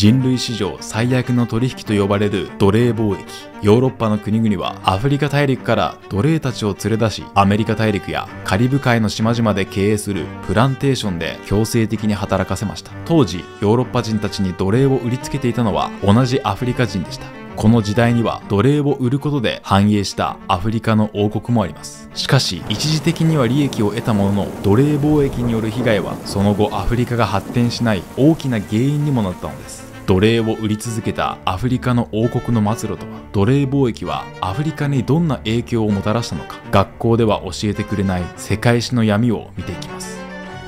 人類史上最悪の取引と呼ばれる奴隷貿易。ヨーロッパの国々はアフリカ大陸から奴隷たちを連れ出しアメリカ大陸やカリブ海の島々で経営するプランテーションで強制的に働かせました。当時ヨーロッパ人たちに奴隷を売りつけていたのは同じアフリカ人でした。この時代には奴隷を売ることで繁栄したアフリカの王国もあります。しかし一時的には利益を得たものの奴隷貿易による被害はその後アフリカが発展しない大きな原因にもなったのです。奴隷を売り続けたアフリカの王国の末路とは奴隷貿易はアフリカにどんな影響をもたらしたのか学校では教えてくれない世界史の闇を見ていきます。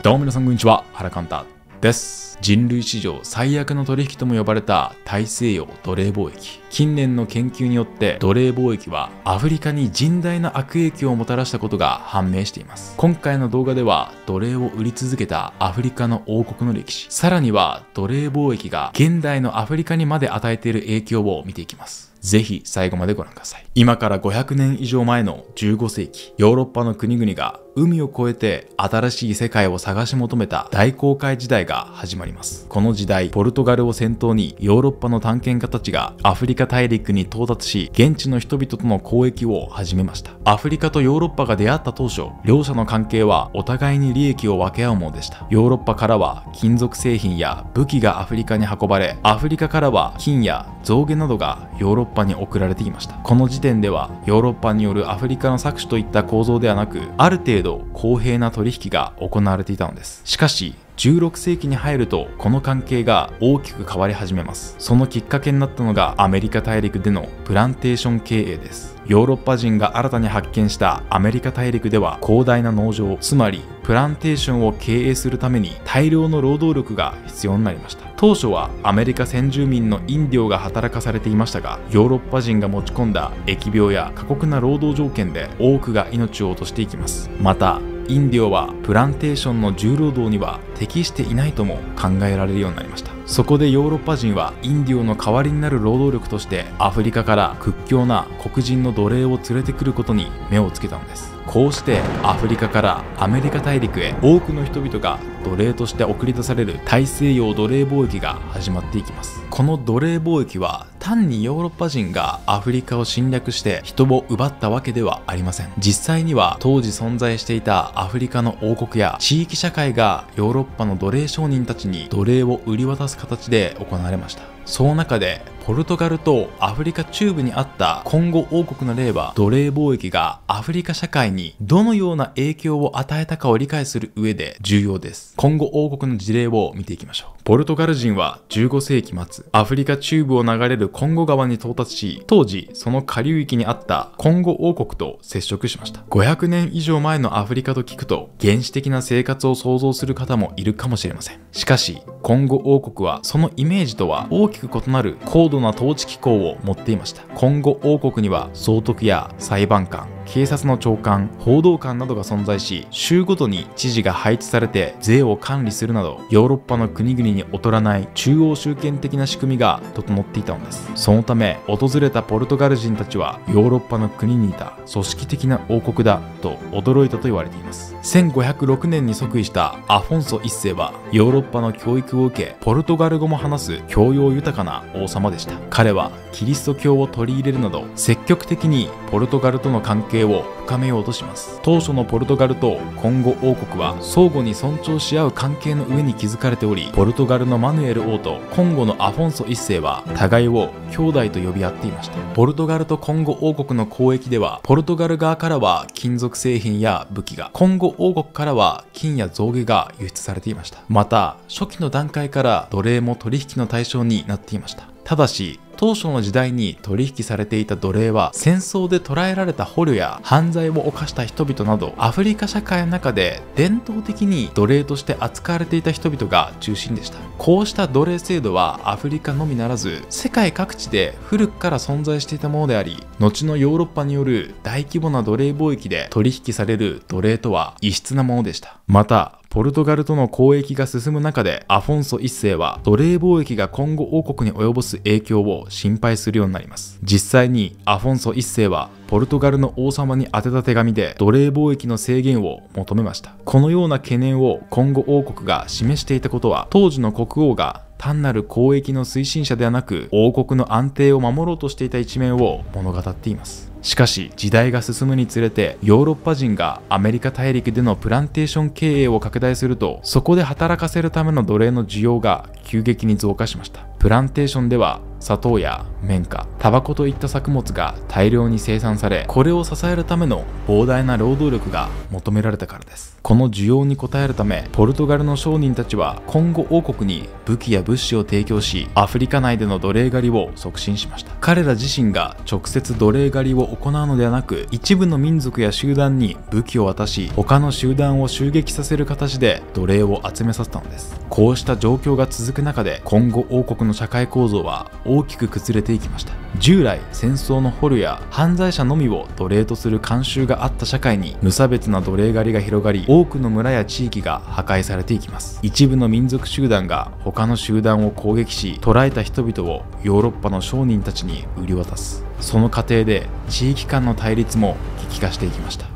どうも皆さんこんにちは。原カンタ。です。人類史上最悪の取引とも呼ばれた大西洋奴隷貿易。近年の研究によって奴隷貿易はアフリカに甚大な悪影響をもたらしたことが判明しています。今回の動画では奴隷を売り続けたアフリカの王国の歴史。さらには奴隷貿易が現代のアフリカにまで与えている影響を見ていきます。ぜひ最後までご覧ください。今から500年以上前の15世紀、ヨーロッパの国々が海を越えて新しい世界を探し求めた大航海時代が始まります。この時代、ポルトガルを先頭にヨーロッパの探検家たちがアフリカ大陸に到達し、現地の人々との交易を始めました。アフリカとヨーロッパが出会った当初、両者の関係はお互いに利益を分け合うものでした。ヨーロッパからは金属製品や武器がアフリカに運ばれ、アフリカからは金や象牙などがヨーロッパに送られていました。この時点ではヨーロッパによるアフリカの搾取といった構造ではなくある程度公平な取引が行われていたのです。しかし16世紀に入るとこの関係が大きく変わり始めます。そのきっかけになったのがアメリカ大陸でのプランテーション経営です。ヨーロッパ人が新たに発見したアメリカ大陸では広大な農場つまりプランテーションを経営するために大量の労働力が必要になりました。当初はアメリカ先住民のインディオが働かされていましたがヨーロッパ人が持ち込んだ疫病や過酷な労働条件で多くが命を落としていきます。またインディオはプランテーションの重労働には適していないとも考えられるようになりました。そこでヨーロッパ人はインディオの代わりになる労働力としてアフリカから屈強な黒人の奴隷を連れてくることに目をつけたのです。こうしてアフリカからアメリカ大陸へ多くの人々が奴隷として送り出される大西洋奴隷貿易が始まっていきます。この奴隷貿易は単にヨーロッパ人がアフリカを侵略して人を奪ったわけではありません。実際には当時存在していたアフリカの王国や地域社会がヨーロッパの奴隷商人たちに奴隷を売り渡す形で行われました。その中でポルトガルとアフリカ中部にあったコンゴ王国の例は奴隷貿易がアフリカ社会にどのような影響を与えたかを理解する上で重要です。コンゴ王国の事例を見ていきましょう。ポルトガル人は15世紀末アフリカ中部を流れるコンゴ川に到達し当時その下流域にあったコンゴ王国と接触しました。500年以上前のアフリカと聞くと原始的な生活を想像する方もいるかもしれません。しかしコンゴ王国はそのイメージとは大きく異なる高度な統治機構を持っていました。今後王国には総督や裁判官警察の長官報道官などが存在し州ごとに知事が配置されて税を管理するなどヨーロッパの国々に劣らない中央集権的な仕組みが整っていたのです。そのため訪れたポルトガル人たちはヨーロッパの国にいた組織的な王国だと驚いたと言われています。1506年に即位したアフォンソ1世はヨーロッパの教育を受けポルトガル語も話す教養豊かな王様でした。彼はキリスト教を取り入れるなど積極的にポルトガルとの関係を深めようとします。当初のポルトガルとコンゴ王国は相互に尊重し合う関係の上に築かれておりポルトガルのマヌエル王とコンゴのアフォンソ1世は互いを兄弟と呼び合っていました。ポルトガルとコンゴ王国の交易ではポルトガル側からは金属製品や武器がコンゴ王国からは金や象牙が輸出されていました。また初期の段階から奴隷も取引の対象になっていました。ただし当初の時代に取引されていた奴隷は戦争で捕らえられた捕虜や犯罪を犯した人々などアフリカ社会の中で伝統的に奴隷として扱われていた人々が中心でした。こうした奴隷制度はアフリカのみならず世界各地で古くから存在していたものであり後のヨーロッパによる大規模な奴隷貿易で取引される奴隷とは異質なものでした。またポルトガルとの交易が進む中でアフォンソ1世は奴隷貿易が今後王国に及ぼす影響を心配するようになります。実際にアフォンソ1世はポルトガルの王様に宛てた手紙で奴隷貿易の制限を求めました。このような懸念を今後王国が示していたことは当時の国王が単なる交易の推進者ではなく王国の安定を守ろうとしていた一面を物語っています。しかし時代が進むにつれてヨーロッパ人がアメリカ大陸でのプランテーション経営を拡大するとそこで働かせるための奴隷の需要が急激に増加しました。プランテーションでは砂糖や綿花タバコといった作物が大量に生産されこれを支えるための膨大な労働力が求められたからです。この需要に応えるためポルトガルの商人たちは今後王国に武器や物資を提供しアフリカ内での奴隷狩りを促進しました。彼ら自身が直接奴隷狩りを行うのではなく一部の民族や集団に武器を渡し他の集団を襲撃させる形で奴隷を集めさせたのです。こうした状況が続く中で今後王国のの社会構造は大きく崩れていきました。従来戦争の捕虜や犯罪者のみを奴隷とする慣習があった社会に無差別な奴隷狩りが広がり多くの村や地域が破壊されていきます。一部の民族集団が他の集団を攻撃し捕らえた人々をヨーロッパの商人たちに売り渡す。その過程で地域間の対立も激化していきました。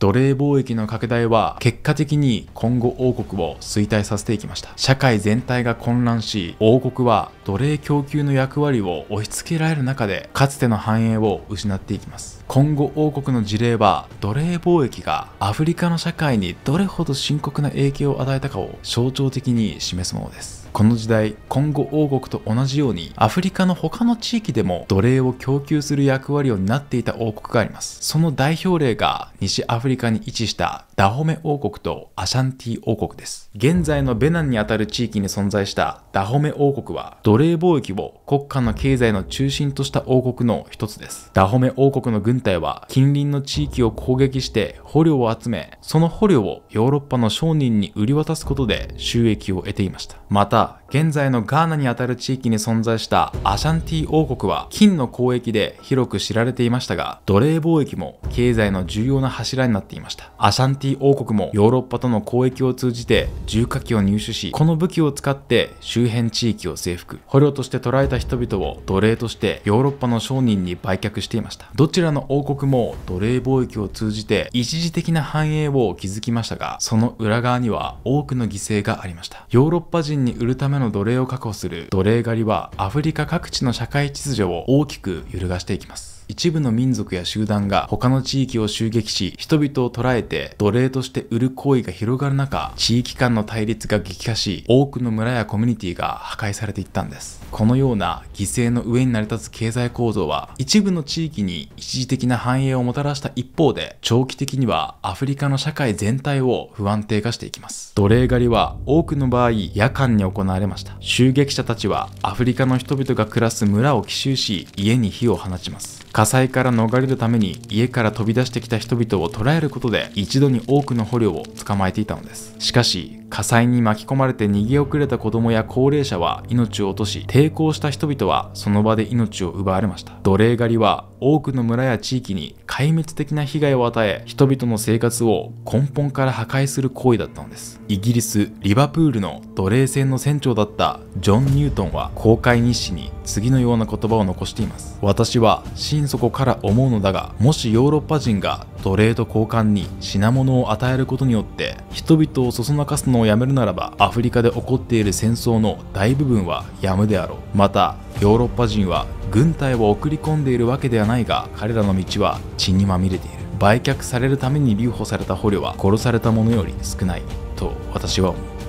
奴隷貿易の拡大は結果的に今後王国を衰退させていきました。社会全体が混乱し王国は奴隷供給の役割を押し付けられる中でかつての繁栄を失っていきます。今後王国の事例は奴隷貿易がアフリカの社会にどれほど深刻な影響を与えたかを象徴的に示すものです。この時代今後王国と同じようにアフリカの他の地域でも奴隷を供給する役割を担っていた王国があります。その代表例が西アフリカに位置したダホメ王国とアシャンティ王国です。現在のベナンにあたる地域に存在したダホメ王国は奴隷貿易を国家の経済の中心とした王国の一つです。ダホメ王国の軍隊は近隣の地域を攻撃して捕虜を集めその捕虜をヨーロッパの商人に売り渡すことで収益を得ていました。また 자, 現在のガーナにあたる地域に存在したアシャンティ王国は金の交易で広く知られていましたが奴隷貿易も経済の重要な柱になっていました。アシャンティ王国もヨーロッパとの交易を通じて重火器を入手しこの武器を使って周辺地域を征服。捕虜として捕らえた人々を奴隷としてヨーロッパの商人に売却していました。どちらの王国も奴隷貿易を通じて一時的な繁栄を築きましたがその裏側には多くの犠牲がありました。ヨーロッパ人に売るための奴隷を確保する奴隷狩りはアフリカ各地の社会秩序を大きく揺るがしていきます。一部の民族や集団が他の地域を襲撃し人々を捕らえて奴隷として売る行為が広がる中地域間の対立が激化し多くの村やコミュニティが破壊されていったんです。このような犠牲の上に成り立つ経済構造は一部の地域に一時的な繁栄をもたらした一方で長期的にはアフリカの社会全体を不安定化していきます。奴隷狩りは多くの場合夜間に行われました。襲撃者たちはアフリカの人々が暮らす村を奇襲し家に火を放ちます。火災から逃れるために家から飛び出してきた人々を捕らえることで一度に多くの捕虜を捕まえていたのです。しかし火災に巻き込まれて逃げ遅れた子供や高齢者は命を落とし抵抗した人々はその場で命を奪われました。奴隷狩りは多くの村や地域に壊滅的な被害を与え人々の生活を根本から破壊する行為だったのです。イギリスリバプールの奴隷船の船長だったジョン・ニュートンは公開日誌に次のような言葉を残しています。私は心底から思うのだがもしヨーロッパ人が奴隷と交換に品物を与えることによって人々をそそのかすのをやめるならばアフリカで起こっている戦争の大部分はやむであろう。またヨーロッパ人は軍隊を送り込んでいるわけではないが彼らの道は血にまみれている。売却されるために留保された捕虜は殺された者より少ない。と私は思う。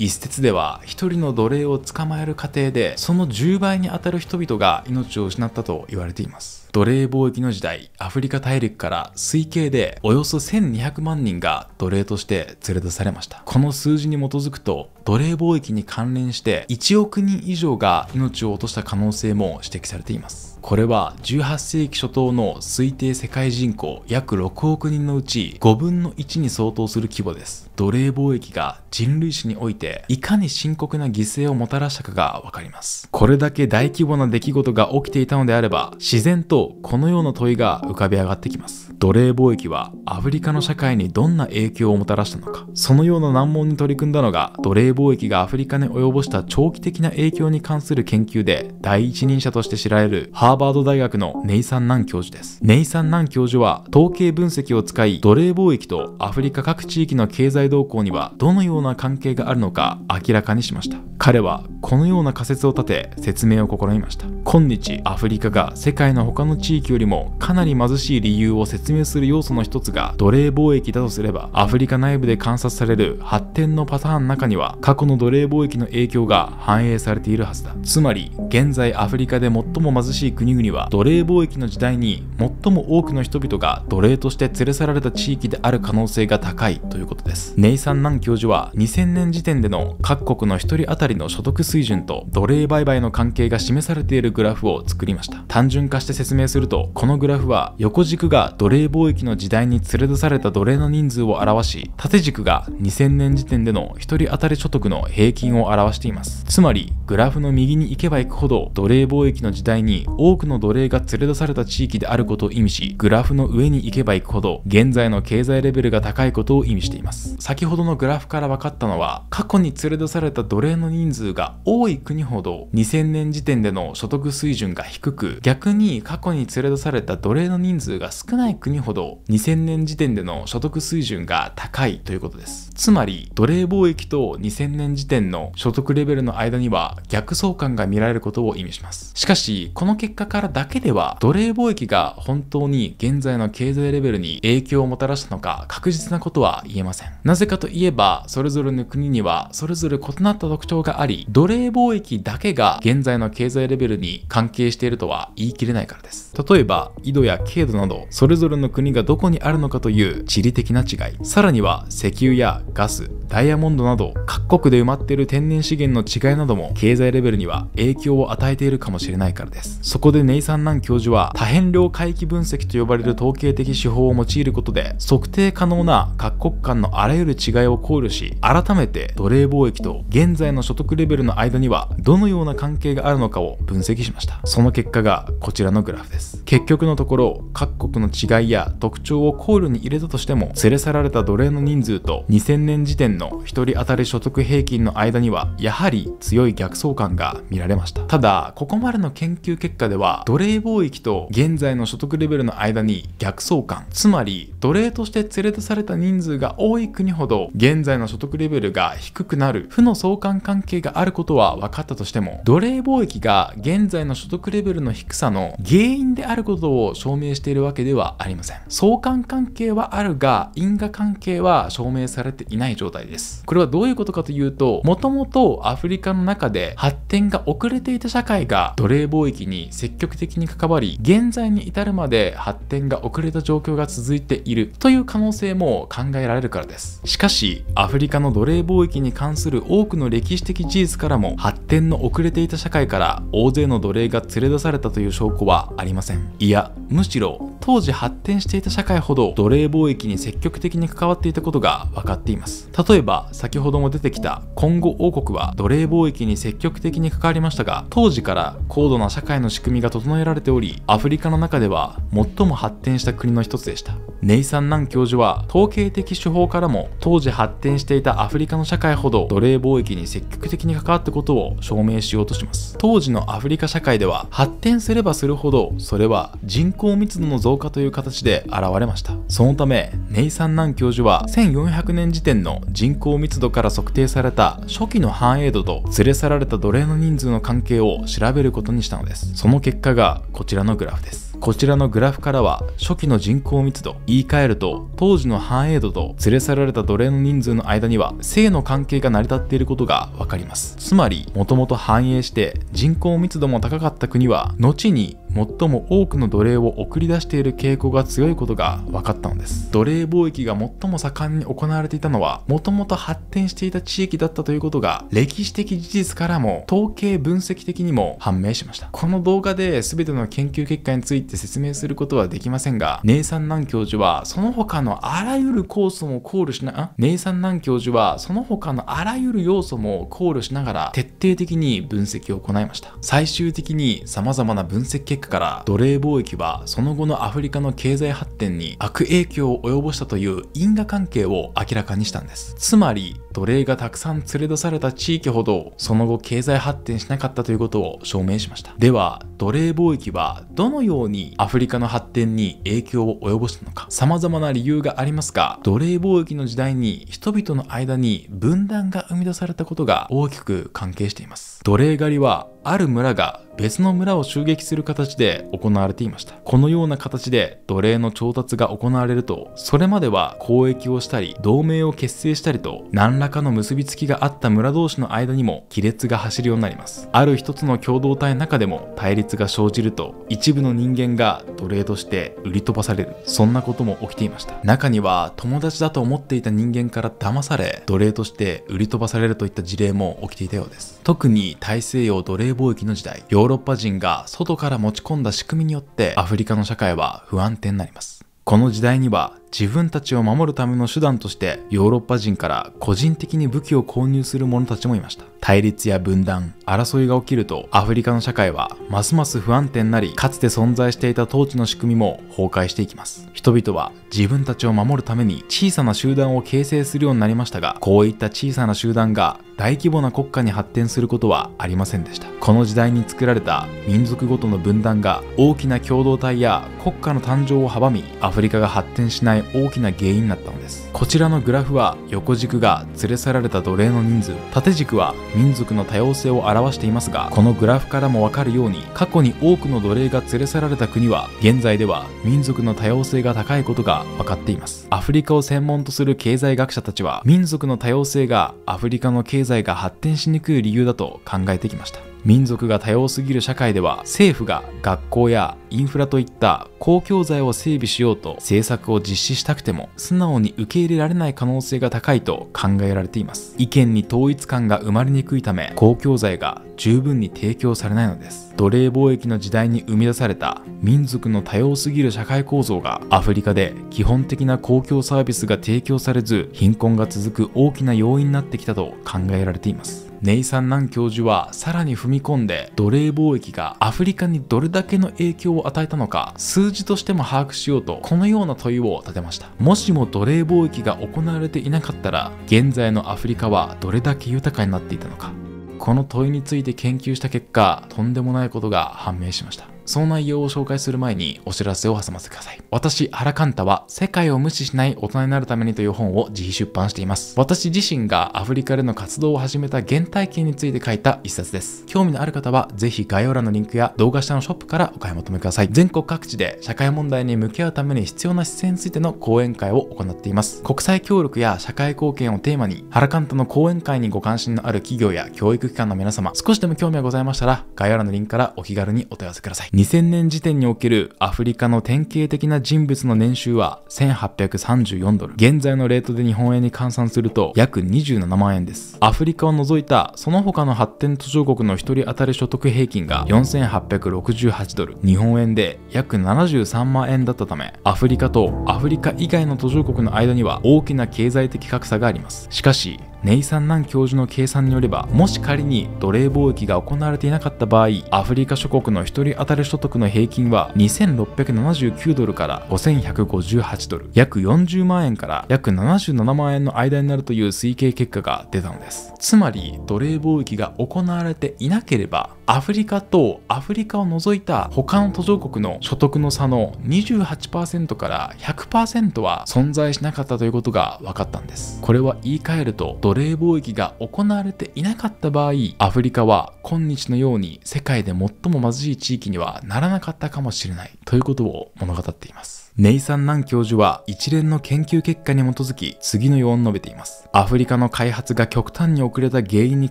一説では一人の奴隷を捕まえる過程でその10倍に当たる人々が命を失ったと言われています。奴隷貿易の時代アフリカ大陸から推計でおよそ1200万人が奴隷として連れ出されました。この数字に基づくと奴隷貿易に関連して1億人以上が命を落とした可能性も指摘されています。これは18世紀初頭の推定世界人口約6億人のうち5分の1に相当する規模です。奴隷貿易が人類史においていかに深刻な犠牲をもたらしたかがわかります。これだけ大規模な出来事が起きていたのであれば自然とこのような問いが浮かび上がってきます。奴隷貿易はアフリカの社会にどんな影響をもたらしたのか。そのような難問に取り組んだのが奴隷貿易がアフリカに及ぼした長期的な影響に関する研究で第一人者として知られるハーバード大学のネイサン・ナン教授です。ネイサン・ナン教授は統計分析を使い奴隷貿易とアフリカ各地域の経済動向にはどのような関係があるのか明らかにしました。彼はこのような仮説を立て説明を試みました。今日アフリカが世界の他の地域よりもかなり貧しい理由を説明する要素の一つが奴隷貿易だとすればアフリカ内部で観察される発展のパターンの中には過去の奴隷貿易の影響が反映されているはずだ。つまり現在アフリカで最も貧しい国々は奴隷貿易の時代に最も多くの人々が奴隷として連れ去られた地域である可能性が高いということです。ネイサン・ナン教授は2000年時点での各国の1人当たりの所得水準と奴隷売買の関係が示されているグラフを作りました。単純化して説明するとこのグラフは横軸が奴隷貿易の時代に連れ出された奴隷の人数を表し縦軸が2000年時点での1人当たり所得の平均を表しています。つまりグラフの右に行けば行くほど奴隷貿易の時代に多くの奴隷が連れ出された地域であることを意味しグラフの上に行けば行くほど現在の経済レベルが高いことを意味しています。先ほどのグラフから分かったのは過去に連れ出された奴隷の人数が多い国ほど2000年時点での所得水準が低く逆に過去に連れ出された奴隷の人数が少ない国ほど2000年時点での所得水準が高いということです。つまり奴隷貿易と2000年時点の所得レベルの間には逆相関が見られることを意味します。しかしこの結果からだけでは奴隷貿易が本当に現在の経済レベルに影響をもたらしたのか確実なことは言えません。なぜかといえばそれぞれの国にはそれぞれ異なった特徴があり奴隷貿易だけが現在の経済レベルに関係しているとは言い切れないからです。例えば緯度や経度などそれぞれの国がどこにあるのかという地理的な違い。さらには石油やガスダイヤモンドなど各国で埋まっている天然資源の違いなども経済レベルには影響を与えているかもしれないからです。そこでネイサン・ナン教授は多変量回帰分析と呼ばれる統計的手法を用いることで測定可能な各国間のあらゆる違いを考慮し改めて奴隷貿易と現在の所得レベルの間にはどのような関係があるのかを分析しました。その結果がこちらのグラフです。結局のところ各国の違いや特徴を考慮に入れたとしても連れ去られた奴隷の人数と2000年時点の1人当たり所得平均の間にはやはり強い逆相関が見られました。ただここまでの研究結果では奴隷貿易と現在の所得レベルの間に逆相関。つまり奴隷として連れ出された人数が多い国ほど現在の所得レベルが低くなる。負の相関関係があることは分かったとしても奴隷貿易が現在の所得レベルの低さの原因であることを証明しているわけではありません。相関関係はあるが因果関係は証明されてていない状態です。これはどういうことかというともともとアフリカの中で発展が遅れていた社会が奴隷貿易に積極的に関わり現在に至るまで発展が遅れた状況が続いているという可能性も考えられるからです。しかしアフリカの奴隷貿易に関する多くの歴史的事実からも発展の遅れていた社会から大勢の奴隷が連れ出されたという証拠はありません。いやむしろ当時発展していた社会ほど奴隷貿易に積極的に関わっていたことが分かってています。例えば先ほども出てきたコンゴ王国は奴隷貿易に積極的に関わりましたが当時から高度な社会の仕組みが整えられておりアフリカの中では最も発展した国の一つでした。ネイサン・ナン教授は統計的手法からも当時発展していたアフリカの社会ほど奴隷貿易に積極的に関わったことを証明しようとします。当時のアフリカ社会では発展すればするほどそれは人口密度の増加という形で現れました。そのためネイサン・ナン教授は1400年時時点の人口密度から測定された初期の繁栄度と連れ去られた奴隷の人数の関係を調べることにしたのです。その結果がこちらのグラフです。こちらのグラフからは初期の人口密度言い換えると当時の繁栄度と連れ去られた奴隷の人数の間には性の関係が成り立っていることが分かります。つまりもともと繁栄して人口密度も高かった国は後に最も多くの奴隷を送り出している傾向が強いことが分かったのです。奴隷貿易が最も盛んに行われていたのはもともと発展していた地域だったということが歴史的事実からも統計分析的にも判明しました。この動画で全ての研究結果について説明することはできませんがネイサン・ナン教授はその他のあらゆる酵素も考慮しなネイサン・ナン教授はその他のあらゆる要素も考慮しながら徹底的に分析を行いました。最終的に様々な分析結果から奴隷貿易はその後のアフリカの経済発展に悪影響を及ぼしたという因果関係を明らかにしたんです。つまり奴隷がたくさん連れ出された地域ほどその後経済発展しなかったということを証明しました。では奴隷貿易はどのようにアフリカの発展に影響を及ぼしたのか。様々な理由がありますが奴隷貿易の時代に人々の間に分断が生み出されたことが大きく関係しています。奴隷狩りはある村が別の村を襲撃する形で行われていました。このような形で奴隷の調達が行われるとそれまでは交易をしたり同盟を結成したりと何らかの結びつきがあった村同士の間にも亀裂が走るようになります。ある一つの共同体の中でも対立が生じると一部の人間が奴隷として売り飛ばされる。そんなことも起きていました。中には友達だと思っていた人間から騙され奴隷として売り飛ばされるといった事例も起きていたようです。特に大西洋奴隷貿易の時代ヨーーロッパ人が外から持ち込んだ仕組みによってアフリカの社会は不安定になります。この時代には自分たちを守るための手段としてヨーロッパ人から個人的に武器を購入する者たちもいました。対立や分断争いが起きるとアフリカの社会はますます不安定になりかつて存在していた統治の仕組みも崩壊していきます。人々は自分たちを守るために小さな集団を形成するようになりましたがこういった小さな集団が大規模な国家に発展することはありませんでした。この時代に作られた民族ごとの分断が大きな共同体や国家の誕生を阻みアフリカが発展しない大きな原因になったのです。こちらのグラフは横軸が連れ去られた奴隷の人数。縦軸は民族の多様性を表していますがこのグラフからもわかるように過去に多くの奴隷が連れ去られた国は現在では民族の多様性が高いことが分かっています。アフリカを専門とする経済学者たちは民族の多様性がアフリカの経済が発展しにくい理由だと考えてきました。民族が多様すぎる社会では政府が学校やインフラといった公共財を整備しようと政策を実施したくても素直に受け入れられない可能性が高いと考えられています。意見に統一感が生まれにくいため公共財が十分に提供されないのです。奴隷貿易の時代に生み出された民族の多様すぎる社会構造がアフリカで基本的な公共サービスが提供されず貧困が続く大きな要因になってきたと考えられています。ネイサン・ナン教授はさらに踏み込んで奴隷貿易がアフリカにどれだけの影響を与えたのか数字としても把握しようとこのような問いを立てました。もしも奴隷貿易が行われていなかったら現在のアフリカはどれだけ豊かになっていたのか。この問いについて研究した結果とんでもないことが判明しました。その内容を紹介する前にお知らせを挟ませてください。私、原カンタは世界を無視しない大人になるためにという本を自費出版しています。私自身がアフリカでの活動を始めた原体験について書いた一冊です。興味のある方はぜひ概要欄のリンクや動画下のショップからお買い求めください。全国各地で社会問題に向き合うために必要な姿勢についての講演会を行っています。国際協力や社会貢献をテーマに原カンタの講演会にご関心のある企業や教育機関の皆様、少しでも興味がございましたら概要欄のリンクからお気軽にお問い合わせください。2000年時点におけるアフリカの典型的な人物の年収は1834ドル。現在のレートで日本円に換算すると約27万円です。アフリカを除いたその他の発展途上国の1人当たり所得平均が4868ドル。日本円で約73万円だったため、アフリカとアフリカ以外の途上国の間には大きな経済的格差があります。しかし、ネイサン・ナン教授の計算によればもし仮に奴隷貿易が行われていなかった場合アフリカ諸国の1人当たり所得の平均は2679ドルから5158ドル約40万円から約77万円の間になるという推計結果が出たのです。つまり奴隷貿易が行われていなければアフリカとアフリカを除いた他の途上国の所得の差の28%から100%は存在しなかったということが分かったんです。これは言い換えると奴隷貿易が行われていなかった場合アフリカは今日のように世界で最も貧しい地域にはならなかったかもしれないということを物語っています。ネイサン・ナン教授は一連の研究結果に基づき次のように述べています。アフリカの開発が極端に遅れた原因に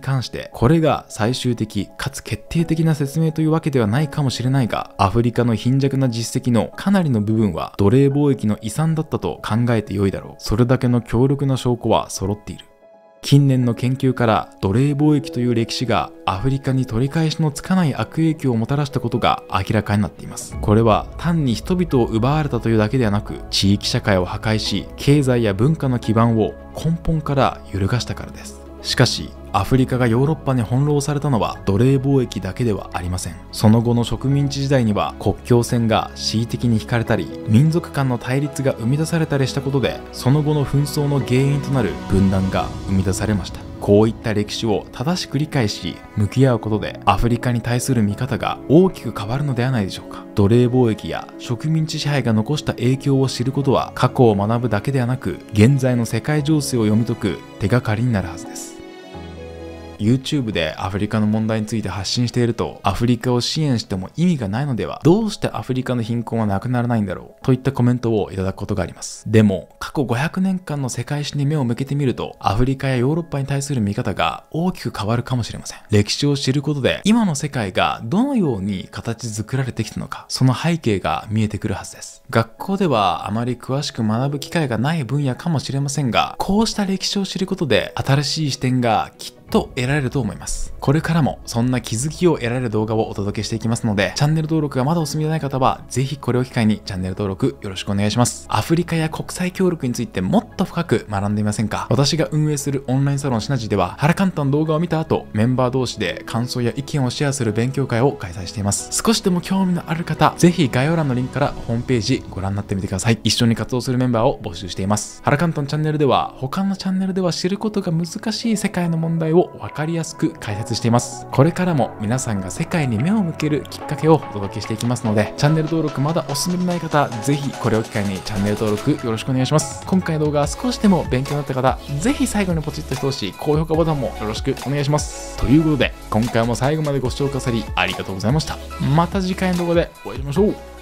関して、これが最終的かつ決定的な説明というわけではないかもしれないが、アフリカの貧弱な実績のかなりの部分は奴隷貿易の遺産だったと考えてよいだろう。それだけの強力な証拠は揃っている。近年の研究から奴隷貿易という歴史がアフリカに取り返しのつかない悪影響をもたらしたことが明らかになっています。これは単に人々を奪われたというだけではなく地域社会を破壊し経済や文化の基盤を根本から揺るがしたからです。しかしアフリカがヨーロッパに翻弄されたのは奴隷貿易だけではありません。その後の植民地時代には国境線が恣意的に引かれたり民族間の対立が生み出されたりしたことでその後の紛争の原因となる分断が生み出されました。こういった歴史を正しく理解し向き合うことでアフリカに対する見方が大きく変わるのではないでしょうか。奴隷貿易や植民地支配が残した影響を知ることは過去を学ぶだけではなく現在の世界情勢を読み解く手がかりになるはずです。YouTube でアフリカの問題について発信していると、アフリカを支援しても意味がないのではどうしてアフリカの貧困はなくならないんだろうといったコメントをいただくことがあります。でも、過去500年間の世界史に目を向けてみると、アフリカやヨーロッパに対する見方が大きく変わるかもしれません。歴史を知ることで、今の世界がどのように形作られてきたのか、その背景が見えてくるはずです。学校ではあまり詳しく学ぶ機会がない分野かもしれませんが、こうした歴史を知ることで、新しい視点がきっとと得られると思います。これからもそんな気づきを得られる動画をお届けしていきますので、チャンネル登録がまだお済みでない方は、ぜひこれを機会にチャンネル登録よろしくお願いします。アフリカや国際協力についてもっと深く学んでいませんか？私が運営するオンラインサロンシナジーでは、原簡単動画を見た後、メンバー同士で感想や意見をシェアする勉強会を開催しています。少しでも興味のある方、ぜひ概要欄のリンクからホームページご覧になってみてください。一緒に活動するメンバーを募集しています。原簡単チャンネルでは、他のチャンネルでは知ることが難しい世界の問題を分かりやすく解説しています。これからも皆さんが世界に目を向けるきっかけをお届けしていきますので、チャンネル登録まだお済みでない方、ぜひこれを機会にチャンネル登録よろしくお願いします。今回の動画少しでも勉強になった方、ぜひ最後にポチッとしてほしい高評価ボタンもよろしくお願いします。ということで、今回も最後までご視聴くださりありがとうございました。また次回の動画でお会いしましょう。